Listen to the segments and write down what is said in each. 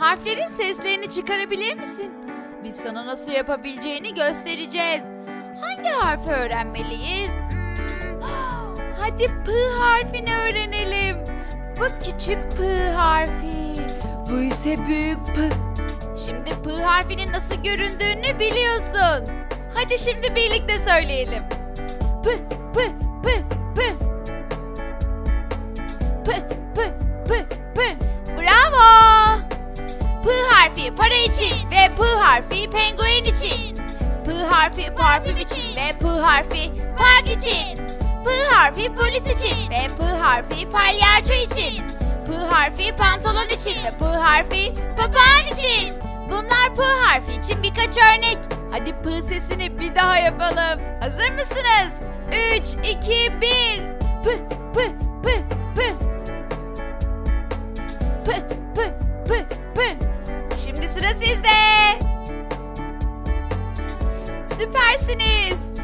Harflerin seslerini çıkarabilir misin? Biz sana nasıl yapabileceğini göstereceğiz. Hangi harfi öğrenmeliyiz? Hmm, Hadi P harfini öğrenelim. Bu küçük P harfi. Bu ise büyük P. Şimdi P harfinin nasıl göründüğünü biliyorsun. Hadi şimdi birlikte söyleyelim. P, P, P, P. harfi para için ve P harfi penguen için. P harfi parfüm için ve P harfi park için. P harfi polis için ve P harfi palyaço için. P harfi pantolon için ve P harfi papağan için. Bunlar P harfi için birkaç örnek. Hadi P sesini bir daha yapalım. Hazır mısınız? 3, 2, 1. P, P. Süpersiniz.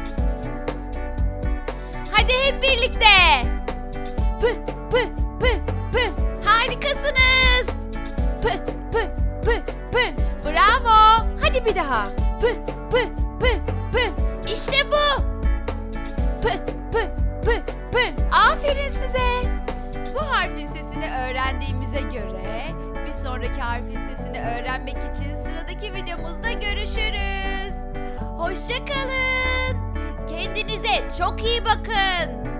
Hadi hep birlikte. P, P, P, P. Harikasınız. P, P, P, P. Bravo. Hadi bir daha. P, P, P, P. İşte bu. P, P, P, P. Aferin size. Bu harfin sesini öğrendiğimize göre bir sonraki harfin sesini öğrenmek için sıradaki videomuzda görüşürüz. Hoşçakalın. Kendinize çok iyi bakın.